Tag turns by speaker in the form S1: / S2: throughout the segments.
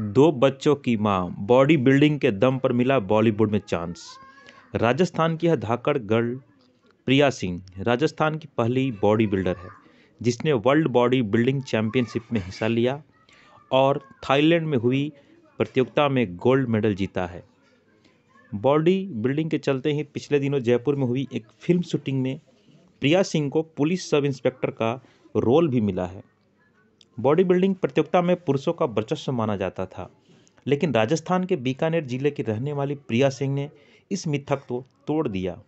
S1: दो बच्चों की माँ बॉडी बिल्डिंग के दम पर मिला बॉलीवुड में चांस। राजस्थान की है धाकड़ गर्ल प्रिया सिंह राजस्थान की पहली बॉडी बिल्डर है, जिसने वर्ल्ड बॉडी बिल्डिंग चैंपियनशिप में हिस्सा लिया और थाईलैंड में हुई प्रतियोगिता में गोल्ड मेडल जीता है। बॉडी बिल्डिंग के चलते ही पिछले दिनों जयपुर में हुई एक फ़िल्म शूटिंग में प्रिया सिंह को पुलिस सब इंस्पेक्टर का रोल भी मिला है। बॉडी बिल्डिंग प्रतियोगिता में पुरुषों का वर्चस्व माना जाता था। लेकिन राजस्थान के बीकानेर ज़िले की रहने वाली प्रिया सिंह ने इस मिथक को तोड़ दिया।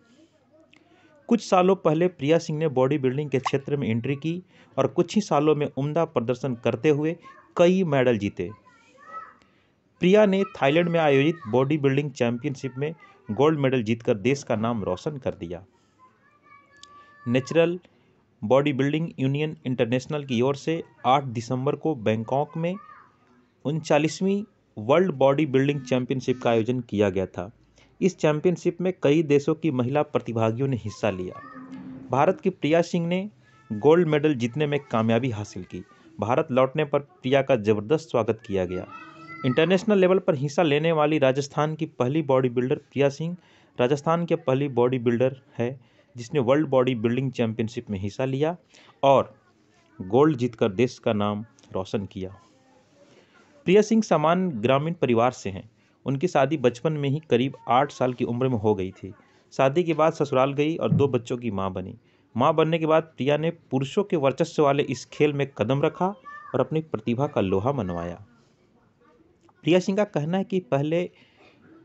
S1: कुछ सालों पहले प्रिया सिंह ने बॉडी बिल्डिंग के क्षेत्र में एंट्री की और कुछ ही सालों में उम्दा प्रदर्शन करते हुए कई मेडल जीते। प्रिया ने थाईलैंड में आयोजित बॉडी बिल्डिंग चैंपियनशिप में गोल्ड मेडल जीतकर देश का नाम रोशन कर दिया। Natural body building union international की ओर से 8 दिसंबर को बैंकॉक में उनचालीसवीं वर्ल्ड बॉडी बिल्डिंग चैंपियनशिप का आयोजन किया गया था। इस चैंपियनशिप में कई देशों की महिला प्रतिभागियों ने हिस्सा लिया। भारत की प्रिया सिंह ने गोल्ड मेडल जीतने में कामयाबी हासिल की। भारत लौटने पर प्रिया का ज़बरदस्त स्वागत किया गया। इंटरनेशनल लेवल पर हिस्सा लेने वाली राजस्थान की पहली बॉडी बिल्डर प्रिया सिंह, राजस्थान के पहली बॉडी बिल्डर है जिसने वर्ल्ड बॉडी बिल्डिंग चैंपियनशिप में हिस्सा लिया और गोल्ड जीतकर देश का नाम रोशन किया। प्रिया सिंह सामान्य ग्रामीण परिवार से हैं। उनकी शादी बचपन में ही करीब आठ साल की उम्र में हो गई थी। शादी के बाद ससुराल गई और दो बच्चों की माँ बनी। माँ बनने के बाद प्रिया ने पुरुषों के वर्चस्व वाले इस खेल में कदम रखा और अपनी प्रतिभा का लोहा मनवाया। प्रिया सिंह का कहना है कि पहले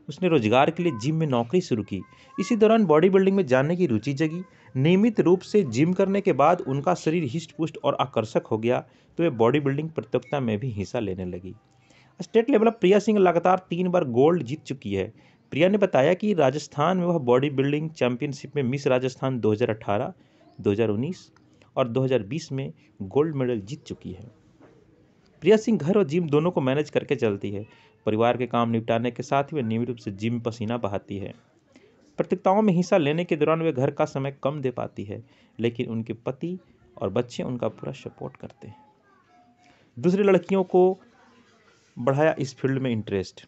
S1: उसने रोज़गार के लिए जिम में नौकरी शुरू की। इसी दौरान बॉडी बिल्डिंग में जानने की रुचि जगी। नियमित रूप से जिम करने के बाद उनका शरीर हिस्ट पुष्ट और आकर्षक हो गया तो वे बॉडी बिल्डिंग प्रतियोगिता में भी हिस्सा लेने लगी। स्टेट लेवल पर प्रिया सिंह लगातार तीन बार गोल्ड जीत चुकी है। प्रिया ने बताया कि राजस्थान में वह बॉडी बिल्डिंग चैंपियनशिप में मिस राजस्थान 2018, 2019 और 2020 में गोल्ड मेडल जीत चुकी है। प्रिया सिंह घर और जिम दोनों को मैनेज करके चलती है। परिवार के काम निपटाने के साथ ही वे नियमित रूप से जिम पसीना बहाती है। प्रतियोगिताओं में हिस्सा लेने के दौरान वे घर का समय कम दे पाती है, लेकिन उनके पति और बच्चे उनका पूरा सपोर्ट करते हैं। दूसरी लड़कियों को बढ़ाया इस फ़ील्ड में इंटरेस्ट।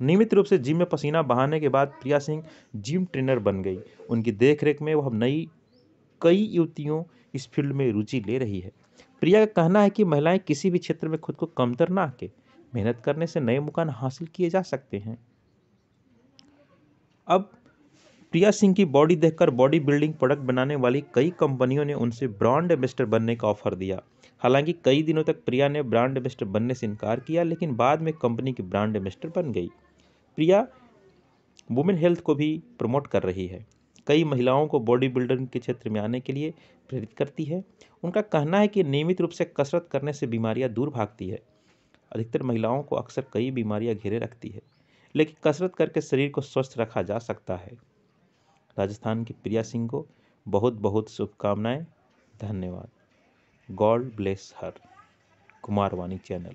S1: नियमित रूप से जिम में पसीना बहाने के बाद प्रिया सिंह जिम ट्रेनर बन गई। उनकी देखरेख में वह नई, कई युवतियों इस फ़ील्ड में रुचि ले रही है। प्रिया का कहना है कि महिलाएँ किसी भी क्षेत्र में खुद को कमतर ना आके मेहनत करने से नए मुकाम हासिल किए जा सकते हैं। अब, प्रिया सिंह की बॉडी देखकर बॉडी बिल्डिंग प्रोडक्ट बनाने वाली कई कंपनियों ने उनसे ब्रांड एम्बेसडर बनने का ऑफ़र दिया। हालाँकि कई दिनों तक प्रिया ने ब्रांड एम्बेसडर बनने से इनकार किया, लेकिन बाद में कंपनी की ब्रांड एम्बेसडर बन गई। प्रिया, वुमेन हेल्थ को भी प्रमोट कर रही है। कई महिलाओं को बॉडी बिल्डर के क्षेत्र में आने के लिए प्रेरित करती है। उनका कहना है कि नियमित रूप से कसरत करने से बीमारियाँ दूर भागती है। अधिकतर महिलाओं को अक्सर कई बीमारियाँ घेरे रखती है, लेकिन कसरत करके शरीर को स्वस्थ रखा जा सकता है। राजस्थान की प्रिया सिंह को बहुत बहुत शुभकामनाएँ। धन्यवाद। God bless her. Kumarvani channel.